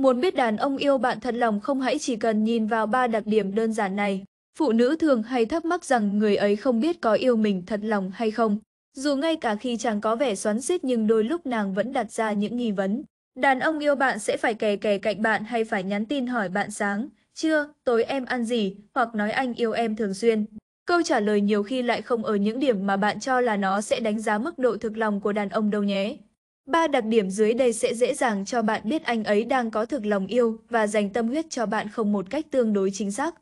Muốn biết đàn ông yêu bạn thật lòng không hãy chỉ cần nhìn vào ba đặc điểm đơn giản này. Phụ nữ thường hay thắc mắc rằng người ấy không biết có yêu mình thật lòng hay không. Dù ngay cả khi chàng có vẻ xoắn xít nhưng đôi lúc nàng vẫn đặt ra những nghi vấn. Đàn ông yêu bạn sẽ phải kè kè cạnh bạn hay phải nhắn tin hỏi bạn sáng, trưa, tối em ăn gì, hoặc nói anh yêu em thường xuyên. Câu trả lời nhiều khi lại không ở những điểm mà bạn cho là nó sẽ đánh giá mức độ thực lòng của đàn ông đâu nhé. Ba đặc điểm dưới đây sẽ dễ dàng cho bạn biết anh ấy đang có thực lòng yêu và dành tâm huyết cho bạn không một cách tương đối chính xác.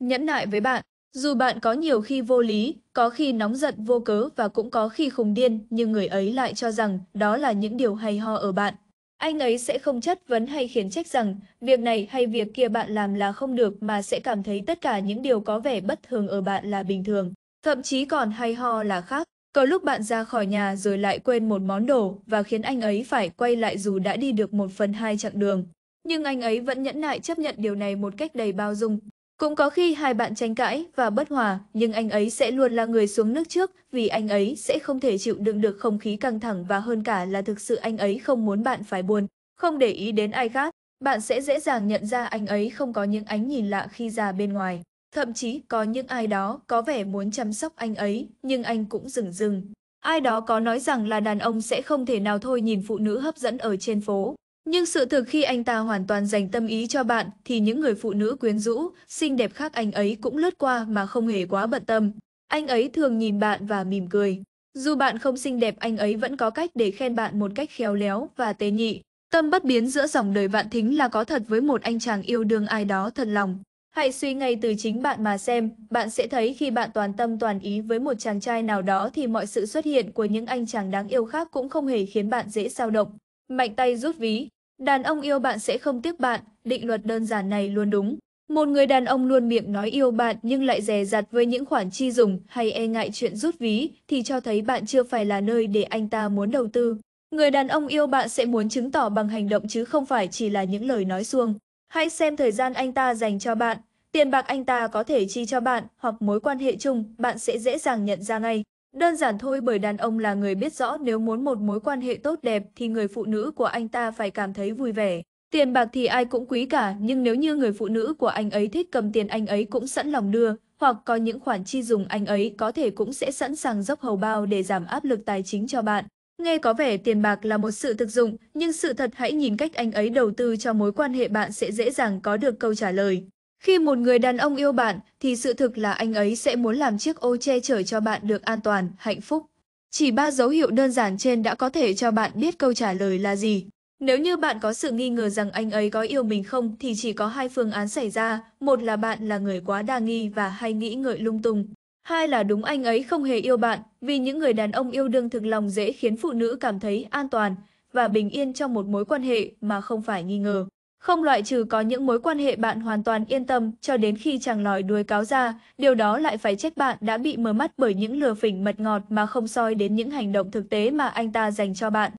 Nhẫn nại với bạn, dù bạn có nhiều khi vô lý, có khi nóng giận vô cớ và cũng có khi khùng điên, nhưng người ấy lại cho rằng đó là những điều hay ho ở bạn. Anh ấy sẽ không chất vấn hay khiển trách rằng việc này hay việc kia bạn làm là không được mà sẽ cảm thấy tất cả những điều có vẻ bất thường ở bạn là bình thường. Thậm chí còn hay ho là khác. Có lúc bạn ra khỏi nhà rồi lại quên một món đồ và khiến anh ấy phải quay lại dù đã đi được một phần hai chặng đường. Nhưng anh ấy vẫn nhẫn nại chấp nhận điều này một cách đầy bao dung. Cũng có khi hai bạn tranh cãi và bất hòa, nhưng anh ấy sẽ luôn là người xuống nước trước vì anh ấy sẽ không thể chịu đựng được không khí căng thẳng và hơn cả là thực sự anh ấy không muốn bạn phải buồn, không để ý đến ai khác. Bạn sẽ dễ dàng nhận ra anh ấy không có những ánh nhìn lạ khi ra bên ngoài. Thậm chí có những ai đó có vẻ muốn chăm sóc anh ấy, nhưng anh cũng dừng dừng. Ai đó có nói rằng là đàn ông sẽ không thể nào thôi nhìn phụ nữ hấp dẫn ở trên phố. Nhưng sự thực khi anh ta hoàn toàn dành tâm ý cho bạn thì những người phụ nữ quyến rũ, xinh đẹp khác anh ấy cũng lướt qua mà không hề quá bận tâm. Anh ấy thường nhìn bạn và mỉm cười. Dù bạn không xinh đẹp anh ấy vẫn có cách để khen bạn một cách khéo léo và tế nhị. Tâm bất biến giữa dòng đời vạn thính là có thật với một anh chàng yêu đương ai đó thật lòng. Hãy suy ngay từ chính bạn mà xem, bạn sẽ thấy khi bạn toàn tâm toàn ý với một chàng trai nào đó thì mọi sự xuất hiện của những anh chàng đáng yêu khác cũng không hề khiến bạn dễ dao động. Mạnh tay rút ví, đàn ông yêu bạn sẽ không tiếc bạn, định luật đơn giản này luôn đúng. Một người đàn ông luôn miệng nói yêu bạn nhưng lại dè dặt với những khoản chi dùng hay e ngại chuyện rút ví thì cho thấy bạn chưa phải là nơi để anh ta muốn đầu tư. Người đàn ông yêu bạn sẽ muốn chứng tỏ bằng hành động chứ không phải chỉ là những lời nói suông. Hãy xem thời gian anh ta dành cho bạn, tiền bạc anh ta có thể chi cho bạn hoặc mối quan hệ chung, bạn sẽ dễ dàng nhận ra ngay. Đơn giản thôi bởi đàn ông là người biết rõ nếu muốn một mối quan hệ tốt đẹp thì người phụ nữ của anh ta phải cảm thấy vui vẻ. Tiền bạc thì ai cũng quý cả, nhưng nếu như người phụ nữ của anh ấy thích cầm tiền anh ấy cũng sẵn lòng đưa, hoặc có những khoản chi dùng anh ấy có thể cũng sẽ sẵn sàng dốc hầu bao để giảm áp lực tài chính cho bạn. Nghe có vẻ tiền bạc là một sự thực dụng, nhưng sự thật hãy nhìn cách anh ấy đầu tư cho mối quan hệ bạn sẽ dễ dàng có được câu trả lời. Khi một người đàn ông yêu bạn, thì sự thực là anh ấy sẽ muốn làm chiếc ô che chở cho bạn được an toàn, hạnh phúc. Chỉ ba dấu hiệu đơn giản trên đã có thể cho bạn biết câu trả lời là gì. Nếu như bạn có sự nghi ngờ rằng anh ấy có yêu mình không thì chỉ có hai phương án xảy ra. Một là bạn là người quá đa nghi và hay nghĩ ngợi lung tung. Hai là đúng anh ấy không hề yêu bạn, vì những người đàn ông yêu đương thực lòng dễ khiến phụ nữ cảm thấy an toàn và bình yên trong một mối quan hệ mà không phải nghi ngờ. Không loại trừ có những mối quan hệ bạn hoàn toàn yên tâm cho đến khi chàng lòi đuôi cáo ra, điều đó lại phải trách bạn đã bị mờ mắt bởi những lừa phỉnh mật ngọt mà không soi đến những hành động thực tế mà anh ta dành cho bạn.